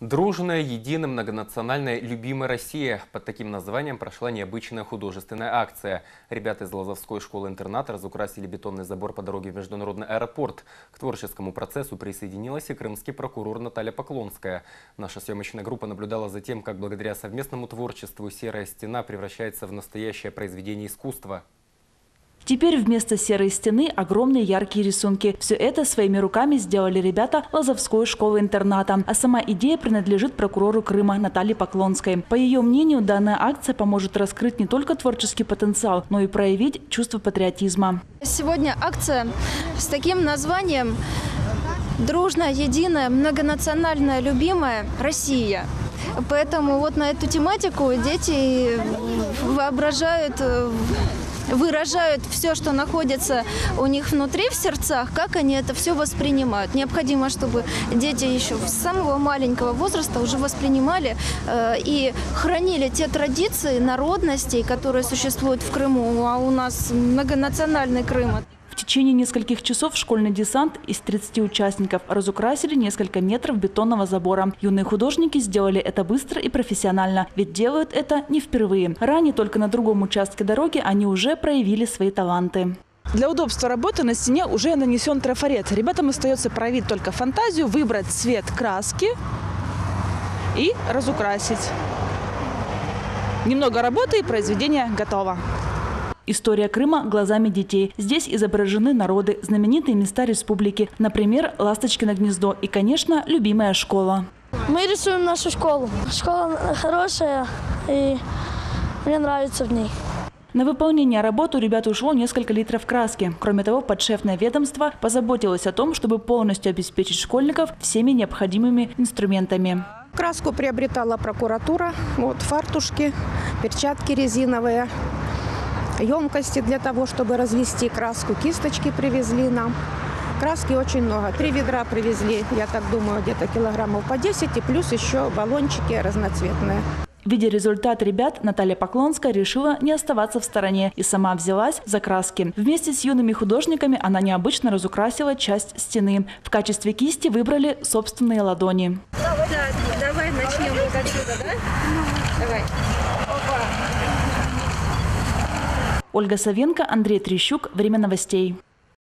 Дружная, единая, многонациональная, любимая Россия. Под таким названием прошла необычная художественная акция. Ребята из Лозовской школы-интерната разукрасили бетонный забор по дороге в международный аэропорт. К творческому процессу присоединилась и крымский прокурор Наталья Поклонская. Наша съемочная группа наблюдала за тем, как благодаря совместному творчеству «Серая стена» превращается в настоящее произведение искусства. Теперь вместо серой стены огромные яркие рисунки. Все это своими руками сделали ребята Лозовской школы-интерната. А сама идея принадлежит прокурору Крыма Наталье Поклонской. По ее мнению, данная акция поможет раскрыть не только творческий потенциал, но и проявить чувство патриотизма. Сегодня акция с таким названием «Дружная, единая, многонациональная, любимая Россия». Поэтому вот на эту тематику дети воображают, э, выражают все, что находится у них внутри, в сердцах, как они это все воспринимают. Необходимо, чтобы дети еще с самого маленького возраста уже воспринимали э, и хранили те традиции народностей, которые существуют в Крыму, а у нас многонациональный Крым. В течение нескольких часов школьный десант из 30 участников разукрасили несколько метров бетонного забора. Юные художники сделали это быстро и профессионально, ведь делают это не впервые. Ранее только на другом участке дороги они уже проявили свои таланты. Для удобства работы на стене уже нанесен трафарет. Ребятам остается проявить только фантазию, выбрать цвет краски и разукрасить. Немного работы и произведение готово. История Крыма глазами детей. Здесь изображены народы, знаменитые места республики. Например, Ласточкино гнездо и, конечно, любимая школа. Мы рисуем нашу школу. Школа хорошая, и мне нравится в ней. На выполнение работы у ребят ушло несколько литров краски. Кроме того, подшефное ведомство позаботилось о том, чтобы полностью обеспечить школьников всеми необходимыми инструментами. Краску приобретала прокуратура. Вот фартушки, перчатки резиновые, емкости для того, чтобы развести краску. Кисточки привезли нам. Краски очень много. Три ведра привезли, я так думаю, где-то килограммов по 10, и плюс еще баллончики разноцветные. Видя результат ребят, Наталья Поклонская решила не оставаться в стороне и сама взялась за краски. Вместе с юными художниками она необычно разукрасила часть стены. В качестве кисти выбрали собственные ладони. Да, давай начнем вот отсюда, да? Давай. Ольга Савенко, Андрей Трещук. Время новостей.